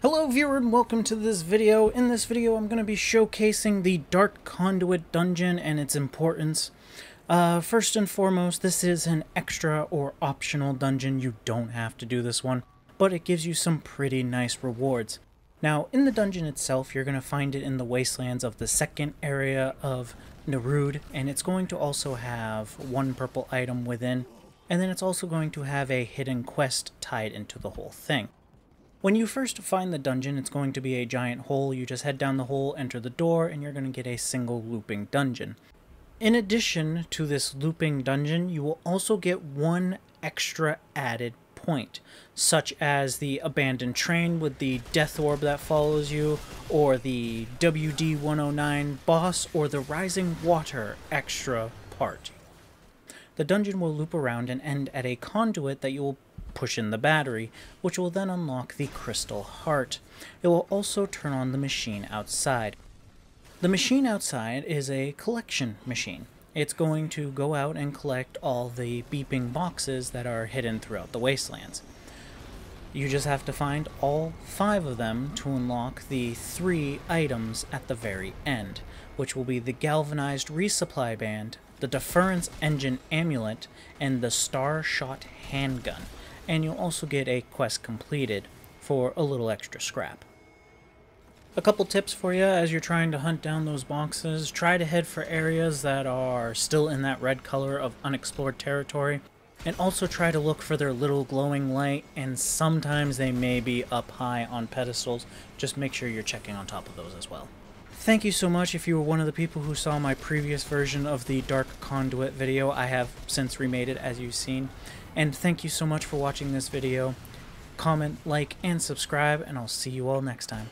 Hello viewer and welcome to this video. In this video I'm going to be showcasing the Dark Conduit dungeon and its importance. Uh, first and foremost, this is an extra or optional dungeon. You don't have to do this one, but it gives you some pretty nice rewards. Now, in the dungeon itself, you're going to find it in the wastelands of the second area of N'Erud, and it's going to also have one purple item within, and then it's also going to have a hidden quest tied into the whole thing. When you first find the dungeon, it's going to be a giant hole. You just head down the hole, enter the door, and you're going to get a single looping dungeon. In addition to this looping dungeon, you will also get one extra added point, such as the abandoned train with the death orb that follows you, or the WD-109 boss, or the rising water extra part. The dungeon will loop around and end at a conduit that you will push in the battery, which will then unlock the crystal heart. It will also turn on the machine outside. The machine outside is a collection machine. It's going to go out and collect all the beeping boxes that are hidden throughout the wastelands. You just have to find all five of them to unlock the three items at the very end, which will be the galvanized resupply band, the deference engine amulet, and the star shot handgun and you'll also get a quest completed for a little extra scrap. A couple tips for you as you're trying to hunt down those boxes. Try to head for areas that are still in that red color of unexplored territory. And also try to look for their little glowing light, and sometimes they may be up high on pedestals. Just make sure you're checking on top of those as well. Thank you so much if you were one of the people who saw my previous version of the Dark Conduit video. I have since remade it as you've seen. And thank you so much for watching this video. Comment, like, and subscribe, and I'll see you all next time.